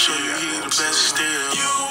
show you he the best still.